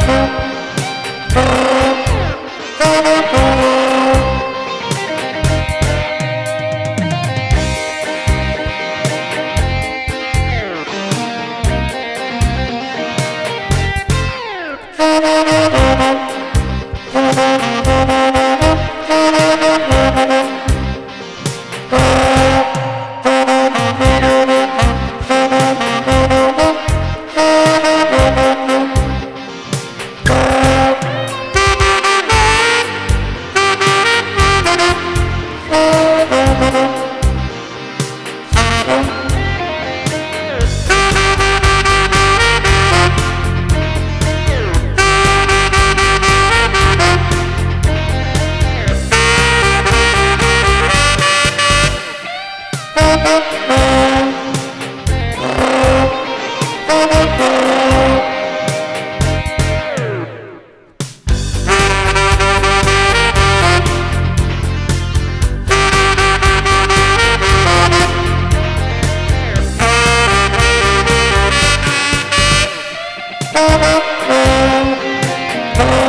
Thank Oh!